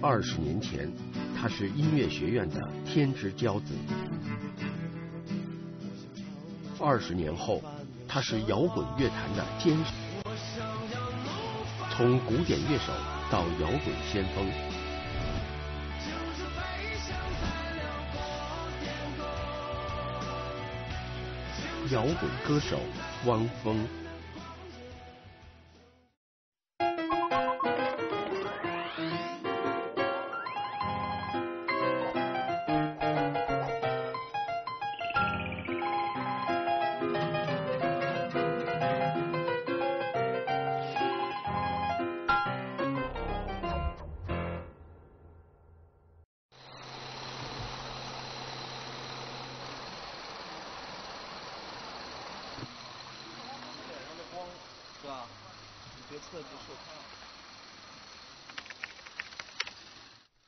二十年前，他是音乐学院的天之骄子；二十年后，他是摇滚乐坛的坚实。从古典乐手到摇滚先锋，摇滚歌手汪峰。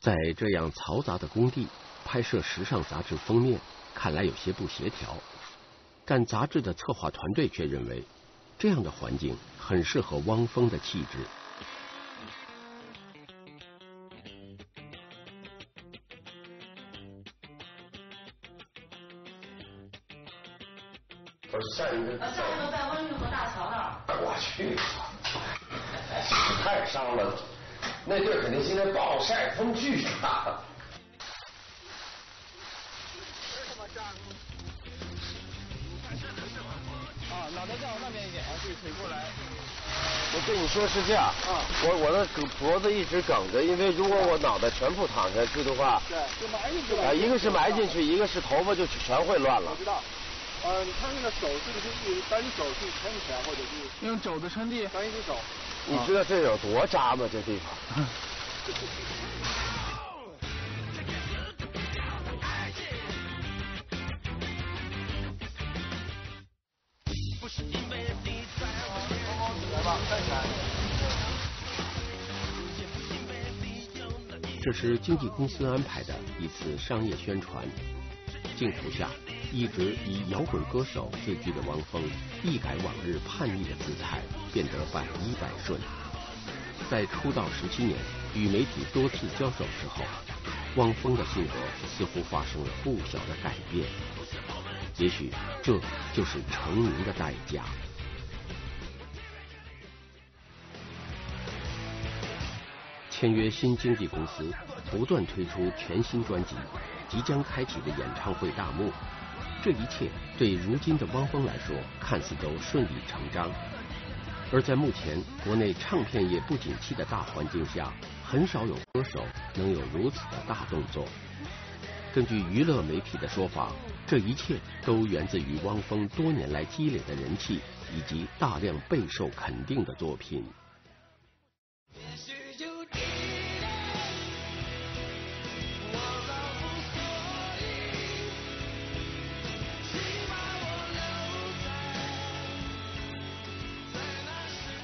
在这样嘈杂的工地拍摄时尚杂志封面，看来有些不协调。但杂志的策划团队却认为，这样的环境很适合汪峰的气质。我下一个，下一个在温榆河大桥那儿。我去，太伤了。那地儿肯定今天暴晒，风巨大。啊，脑袋再往那边一点，啊，对，腿过来。我跟你说是这样，啊，我我的脖子一直梗着，因为如果我脑袋全部躺下去的话，对，就埋进去了。啊，一个是埋进去，一个是头发就全会乱了。我知道。呃，你看那个手是不是一单手去撑起来，或者是用肘子撑地，单一只手。你知道这有多渣吗？这地方。来吧，站起来。这是经纪公司安排的一次商业宣传。镜头下，一直以摇滚歌手自居的汪峰，一改往日叛逆的姿态，变得百依百顺。在出道十七年，与媒体多次交手之后，汪峰的性格似乎发生了不小的改变。也许这就是成名的代价。签约新经纪公司，不断推出全新专辑。即将开启的演唱会大幕，这一切对如今的汪峰来说看似都顺理成章。而在目前国内唱片业不景气的大环境下，很少有歌手能有如此的大动作。根据娱乐媒体的说法，这一切都源自于汪峰多年来积累的人气以及大量备受肯定的作品。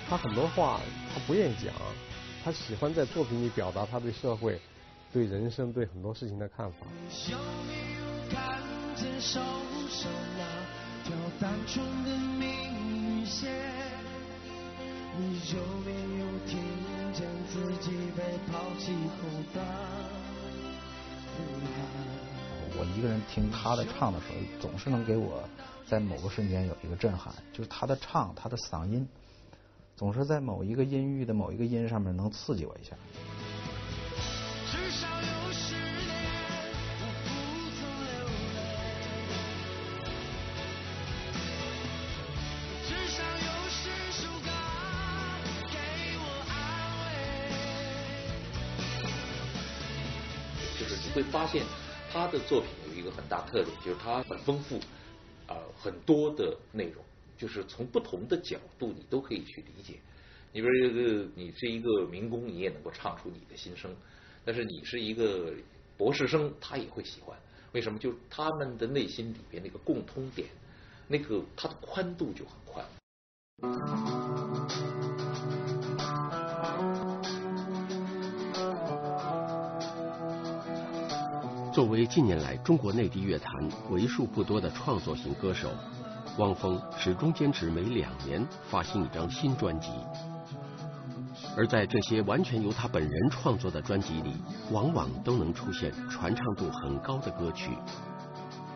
他很多话他不愿意讲，他喜欢在作品里表达他对社会、对人生、对很多事情的看法。我一个人听他的唱的时候，总是能给我在某个瞬间有一个震撼，就是他的唱，他的嗓音。总是在某一个音域的某一个音上面能刺激我一下。就是你会发现他的作品有一个很大特点，就是他很丰富，啊，很多的内容。就是从不同的角度，你都可以去理解。你比如这个，你是一个民工，你也能够唱出你的心声；但是你是一个博士生，他也会喜欢。为什么？就他们的内心里边那个共通点，那个它的宽度就很宽。作为近年来中国内地乐坛为数不多的创作型歌手。汪峰始终坚持每两年发行一张新专辑。而在这些完全由他本人创作的专辑里，往往都能出现传唱度很高的歌曲。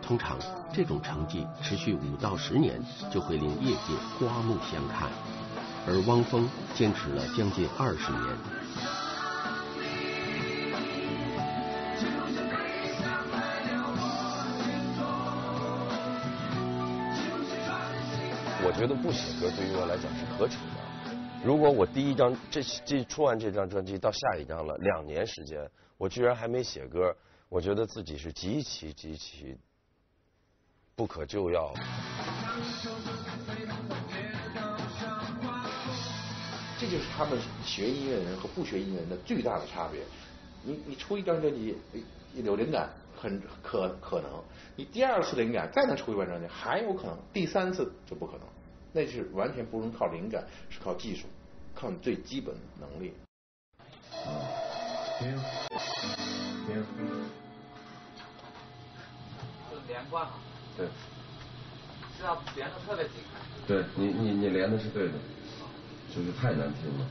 通常这种成绩持续五到十年，就会令业界刮目相看。而汪峰坚持了将近二十年。我觉得不写歌对于我来讲是可耻的。如果我第一张这这出完这张专辑到下一张了，两年时间，我居然还没写歌，我觉得自己是极其极其不可救药。这就是他们学音乐人和不学音乐人的最大的差别。你你出一张专辑有灵感很可可能，你第二次灵感再能出一张专辑还有可能，第三次就不可能。那是完全不能靠灵感，是靠技术，靠你最基本的能力。没有，没有。连贯嘛？对。是要连的特别紧。对你你你连的是对的。就是太难听了。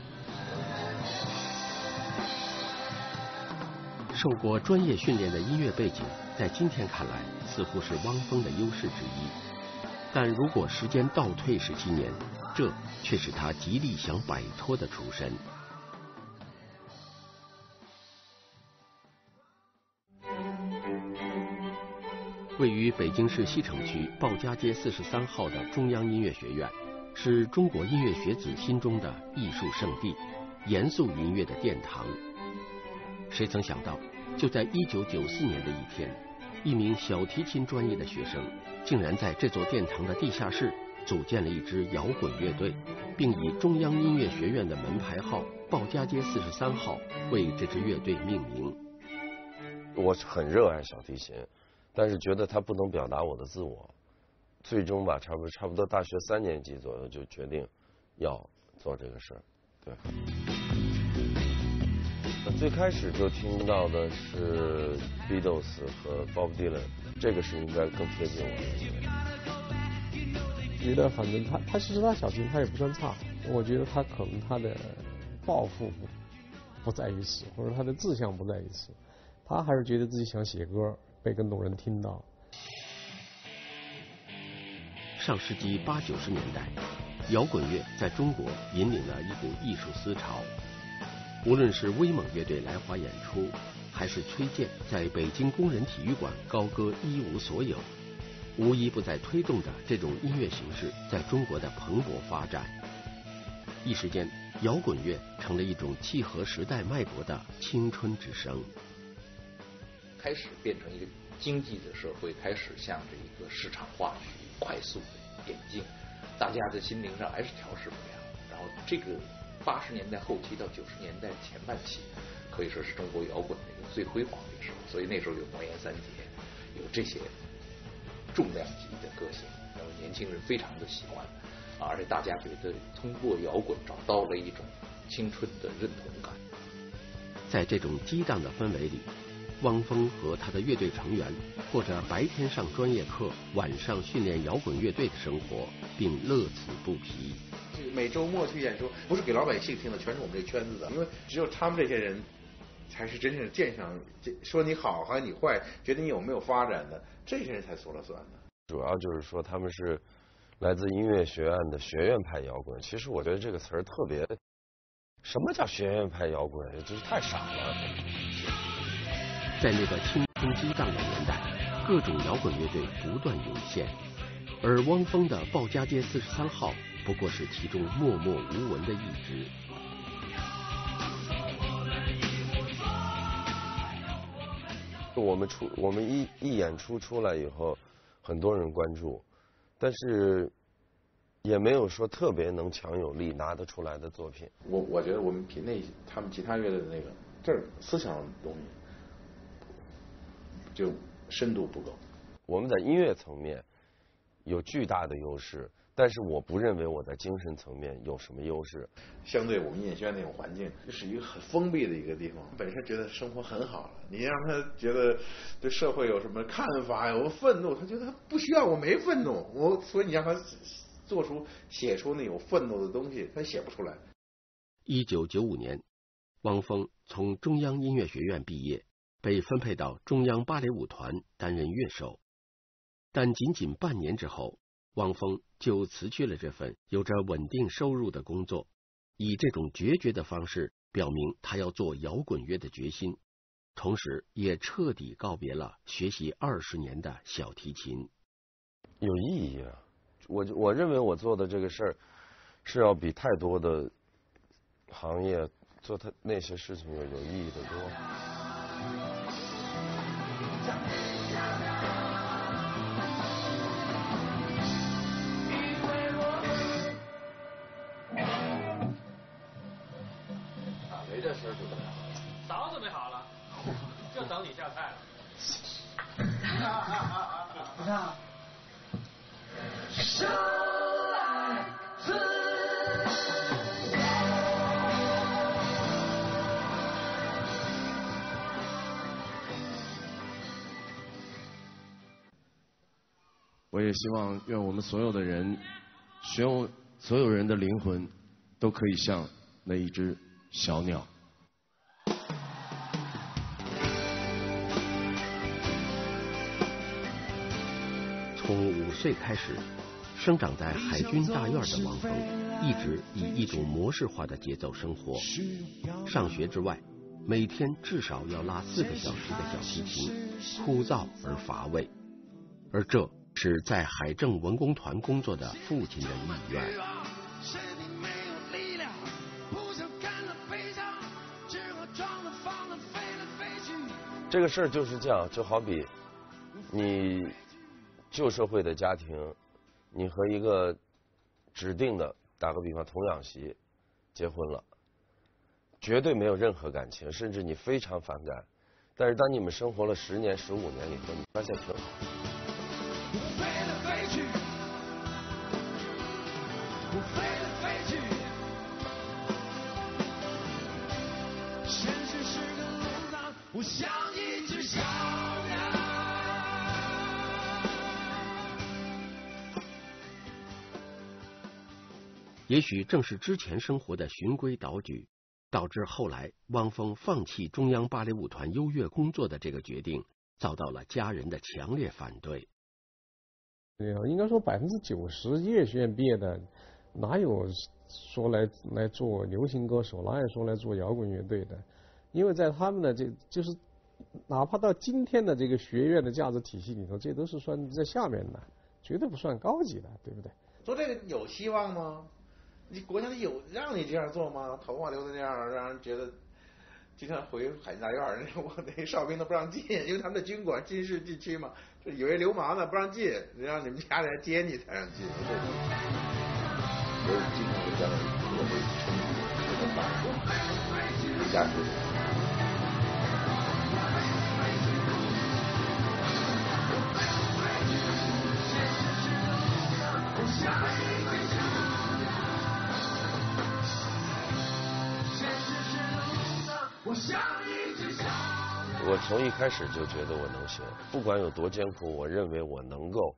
受过专业训练的音乐背景，在今天看来似乎是汪峰的优势之一。但如果时间倒退十七年，这却是他极力想摆脱的出身。位于北京市西城区鲍家街四十三号的中央音乐学院。是中国音乐学子心中的艺术圣地，严肃音乐的殿堂。谁曾想到，就在一九九四年的一天，一名小提琴专业的学生，竟然在这座殿堂的地下室组建了一支摇滚乐队，并以中央音乐学院的门牌号“鲍家街四十三号”为这支乐队命名。我很热爱小提琴，但是觉得它不能表达我的自我。最终吧，差不多差不多大学三年级左右就决定要做这个事儿，对。最开始就听到的是 Beatles 和 Bob Dylan，这个是应该更贴近我的。觉得反正他他其实他小提琴他也不算差，我觉得他可能他的抱负不在于此，或者他的志向不在于此，他还是觉得自己想写歌，被更多人听到。上世纪八九十年代，摇滚乐在中国引领了一股艺术思潮。无论是威猛乐队来华演出，还是崔健在北京工人体育馆高歌一无所有，无一不在推动着这种音乐形式在中国的蓬勃发展。一时间，摇滚乐成了一种契合时代脉搏的青春之声。开始变成一个经济的社会，开始向着一个市场化去。快速演进，大家的心灵上还是调试不了。然后这个八十年代后期到九十年代前半期，可以说是中国摇滚那个最辉煌的时候。所以那时候有魔岩三杰，有这些重量级的歌星，然后年轻人非常的喜欢，而且大家觉得通过摇滚找到了一种青春的认同感。在这种激荡的氛围里。汪峰和他的乐队成员过着白天上专业课、晚上训练摇滚乐队的生活，并乐此不疲。每周末去演出，不是给老百姓听的，全是我们这圈子的，因为只有他们这些人，才是真正鉴赏、说你好还是你坏、觉得你有没有发展的，这些人才说了算的。主要就是说他们是来自音乐学院的学院派摇滚。其实我觉得这个词儿特别，什么叫学院派摇滚？真是太傻了。在那个青春激荡的年代，各种摇滚乐队不断涌现，而汪峰的鲍家街四十三号不过是其中默默无闻的一支。我们出我们一一演出出来以后，很多人关注，但是也没有说特别能强有力拿得出来的作品。我我觉得我们比那他们其他乐队的那个这儿思想东西。就深度不够。我们在音乐层面有巨大的优势，但是我不认为我在精神层面有什么优势。相对我们音乐学院那种环境，就是一个很封闭的一个地方。本身觉得生活很好了，你让他觉得对社会有什么看法、有愤怒，他觉得他不需要。我没愤怒，我所以你让他做出写出那有愤怒的东西，他写不出来。一九九五年，汪峰从中央音乐学院毕业，被分配到中央芭蕾舞团担任乐手。但仅仅半年之后，汪峰就辞去了这份有着稳定收入的工作，以这种决绝的方式表明他要做摇滚乐的决心，同时也彻底告别了学习二十年的小提琴。有意义啊！我我认为我做的这个事儿是要比太多的行业做他那些事情要有意义的多。没这事儿就这样。早准备好了，就等你下菜了。你看啊。我也希望，愿我们所有的人，所有所有人的灵魂，都可以像那一只小鸟。从五岁开始，生长在海军大院的王峰，一直以一种模式化的节奏生活。上学之外，每天至少要拉四个小时的小提琴，枯燥而乏味。而这是在海政文工团工作的父亲的意愿。这个事儿就是这样，就好比你旧社会的家庭，你和一个指定的，打个比方童养媳结婚了，绝对没有任何感情，甚至你非常反感。但是当你们生活了十年、十五年以后，你发现挺好。也许正是之前生活的循规蹈矩，导致后来汪峰放弃中央芭蕾舞团优越工作的这个决定，遭到了家人的强烈反对。对啊，应该说百分之九十音乐学院毕业的，哪有说来来做流行歌手，哪有说来做摇滚乐队的？因为在他们的这就是，哪怕到今天的这个学院的价值体系里头，这都是算在下面的，绝对不算高级的，对不对？做这个有希望吗？你国家有让你这样做吗？头发留的那样，让人觉得就像回海军大院，我那哨兵都不让进，因为他们的军管军事地区嘛，这以为流氓呢不让进，让你们家人接你才让进。我经常回家我会冲这个大回家去。我从一开始就觉得我能写，不管有多艰苦，我认为我能够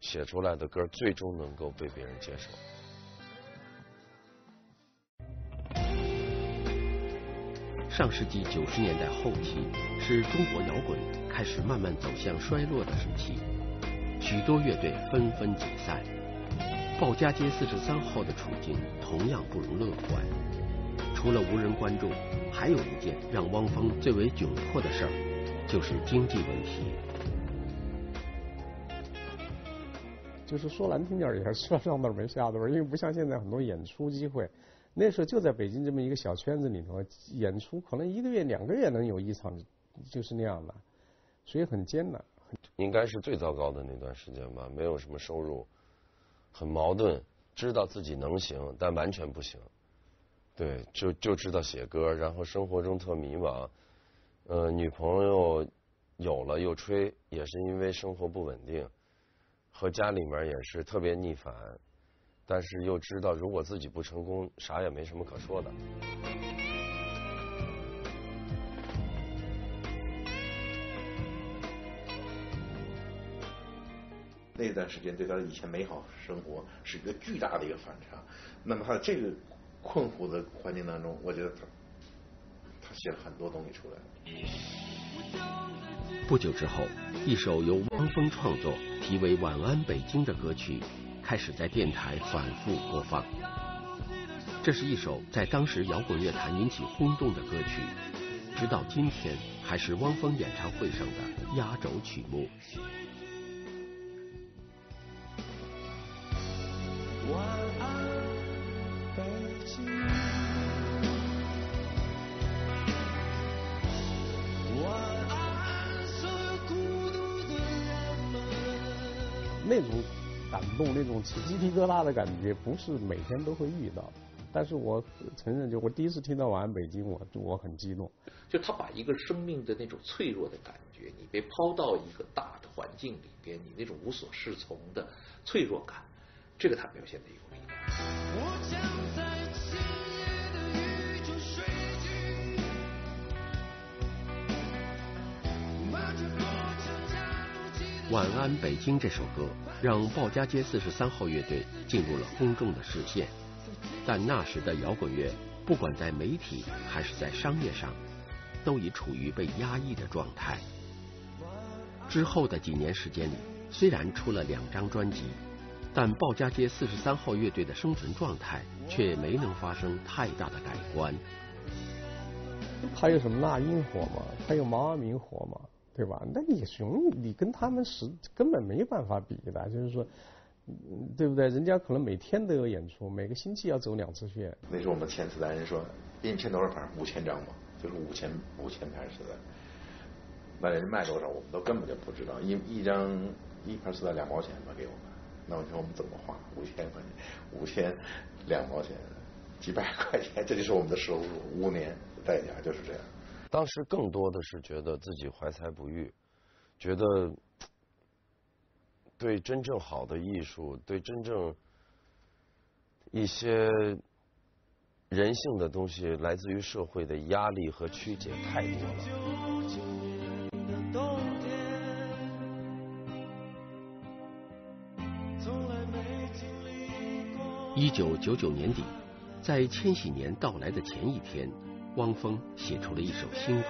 写出来的歌，最终能够被别人接受。上世纪九十年代后期，是中国摇滚开始慢慢走向衰落的时期，许多乐队纷纷解散。鲍家街四十三号的处境同样不容乐观。除了无人关注，还有一件让汪峰最为窘迫的事儿，就是经济问题。就是说难听点儿，也是说上顿没下顿，因为不像现在很多演出机会，那时候就在北京这么一个小圈子里头，演出可能一个月、两个月能有一场，就是那样的，所以很艰难。应该是最糟糕的那段时间吧，没有什么收入。很矛盾，知道自己能行，但完全不行。对，就就知道写歌，然后生活中特迷茫。呃，女朋友有了又吹，也是因为生活不稳定，和家里面也是特别逆反，但是又知道如果自己不成功，啥也没什么可说的。那段时间对他以前美好生活是一个巨大的一个反差。那么他这个困苦的环境当中，我觉得他他写了很多东西出来。不久之后，一首由汪峰创作、题为《晚安北京》的歌曲开始在电台反复播放。这是一首在当时摇滚乐坛引起轰动的歌曲，直到今天还是汪峰演唱会上的压轴曲目。起鸡皮疙瘩的感觉，不是每天都会遇到。但是我承认，就我第一次听到《晚安北京》，我我很激动。就他把一个生命的那种脆弱的感觉，你被抛到一个大的环境里边，你那种无所适从的脆弱感，这个他表现的有力。《晚安北京》这首歌让鲍家街四十三号乐队进入了公众的视线。但那时的摇滚乐，不管在媒体还是在商业上，都已处于被压抑的状态。之后的几年时间里，虽然出了两张专辑，但鲍家街四十三号乐队的生存状态却没能发生太大的改观。他有什么那英火吗？他有毛阿敏火吗？对吧？那你熊，你跟他们是根本没办法比的，就是说。对不对？人家可能每天都有演出，每个星期要走两次线。那时候我们签磁带，人说给你签多少盘？五千张嘛，就是五千五千盘磁带。那人家卖多少，我们都根本就不知道。一一张一盘磁带两毛钱吧，给我们。那我说我们怎么花五千块钱？五千两毛钱，几百块钱，这就是我们的收入。五年代价就是这样。当时更多的是觉得自己怀才不遇，觉得。对真正好的艺术，对真正一些人性的东西，来自于社会的压力和曲解太多了。一九九九年底，在千禧年到来的前一天，汪峰写出了一首新歌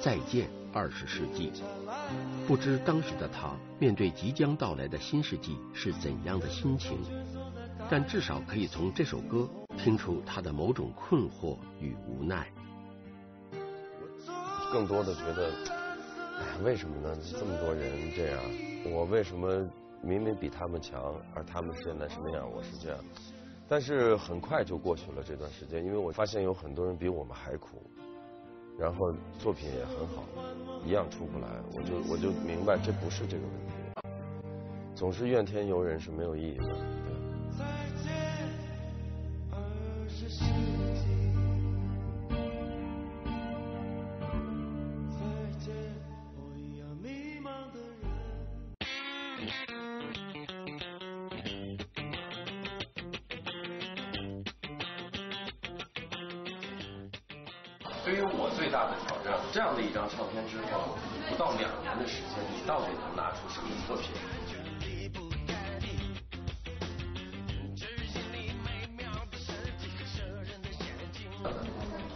《再见二十世纪》。不知当时的他面对即将到来的新世纪是怎样的心情，但至少可以从这首歌听出他的某种困惑与无奈。更多的觉得，哎，为什么呢？这么多人这样，我为什么明明比他们强，而他们现在是那样，我是这样？但是很快就过去了这段时间，因为我发现有很多人比我们还苦。然后作品也很好，一样出不来，我就我就明白这不是这个问题，总是怨天尤人是没有意义的。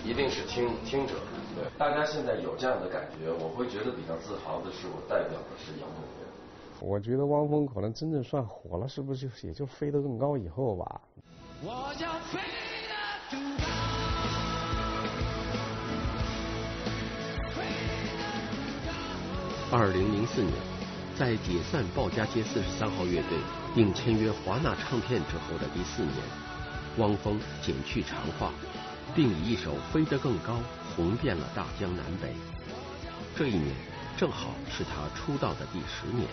一定是听听者，对大家现在有这样的感觉，我会觉得比较自豪的是，我代表的是摇滚乐。我觉得汪峰可能真正算火了，是不是就也就飞得更高以后吧？我要飞得更高。二零零四年，在解散鲍家街四十三号乐队并签约华纳唱片之后的第四年，汪峰剪去长发，并以一首《飞得更高》红遍了大江南北。这一年正好是他出道的第十年。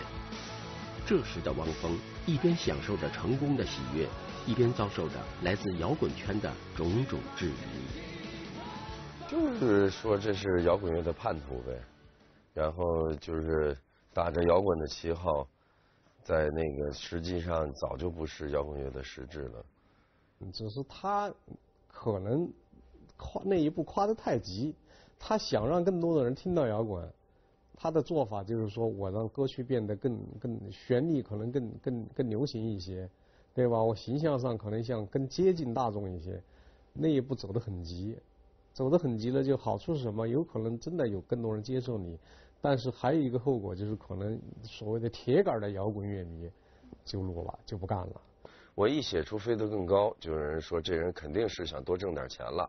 这时的汪峰一边享受着成功的喜悦，一边遭受着来自摇滚圈的种种质疑。就是说，这是摇滚乐的叛徒呗。然后就是打着摇滚的旗号，在那个实际上早就不是摇滚乐的实质了。只是他可能夸那一步夸得太急，他想让更多的人听到摇滚，他的做法就是说我让歌曲变得更更旋律可能更更更流行一些，对吧？我形象上可能像更接近大众一些。那一步走得很急，走得很急了，就好处是什么？有可能真的有更多人接受你，但是还有一个后果就是可能所谓的铁杆的摇滚乐迷就落了，就不干了。我一写出飞得更高，就有人说这人肯定是想多挣点钱了。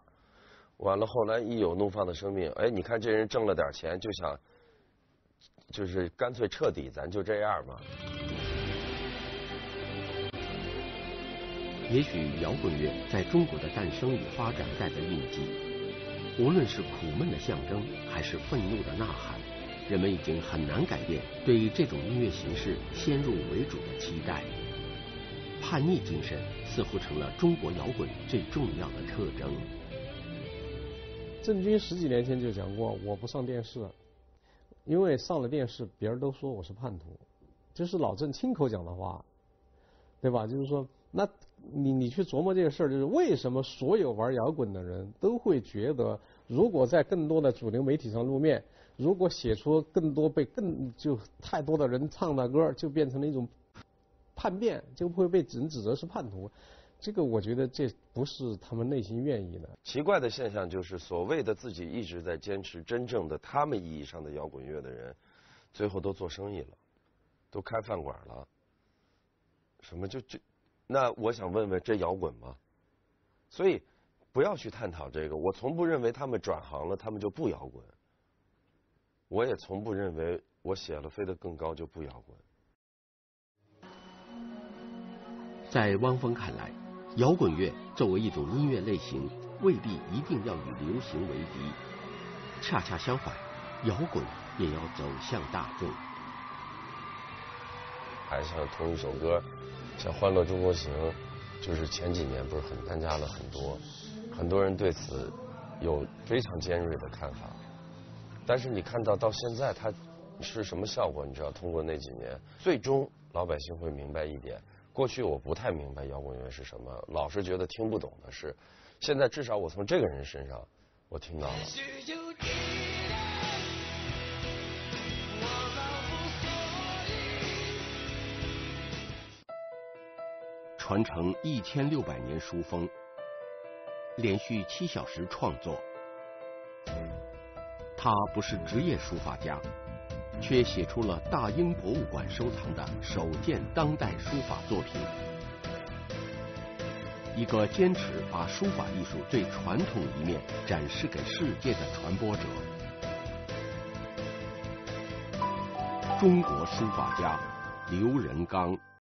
完了后来一有怒放的生命，哎，你看这人挣了点钱就想，就是干脆彻底咱就这样吧。也许摇滚乐在中国的诞生与发展带着印记，无论是苦闷的象征，还是愤怒的呐喊，人们已经很难改变对于这种音乐形式先入为主的期待。叛逆精神似乎成了中国摇滚最重要的特征。郑钧十几年前就讲过，我不上电视，因为上了电视，别人都说我是叛徒，这是老郑亲口讲的话，对吧？就是说。那你你去琢磨这个事儿，就是为什么所有玩摇滚的人都会觉得，如果在更多的主流媒体上露面，如果写出更多被更就太多的人唱的歌，就变成了一种叛变，就会被人指责是叛徒。这个我觉得这不是他们内心愿意的。奇怪的现象就是，所谓的自己一直在坚持真正的他们意义上的摇滚乐的人，最后都做生意了，都开饭馆了，什么就就。那我想问问，这摇滚吗？所以不要去探讨这个。我从不认为他们转行了，他们就不摇滚。我也从不认为我写了飞得更高就不摇滚。在汪峰看来，摇滚乐作为一种音乐类型，未必一定要与流行为敌。恰恰相反，摇滚也要走向大众。还像同一首歌。像《欢乐中国行》，就是前几年不是很参加了很多，很多人对此有非常尖锐的看法。但是你看到到现在它是什么效果？你知道，通过那几年，最终老百姓会明白一点：过去我不太明白摇滚乐是什么，老是觉得听不懂的事。现在至少我从这个人身上，我听到了。传承一千六百年书风，连续七小时创作。他不是职业书法家，却写出了大英博物馆收藏的首件当代书法作品。一个坚持把书法艺术最传统一面展示给世界的传播者。中国书法家刘仁刚。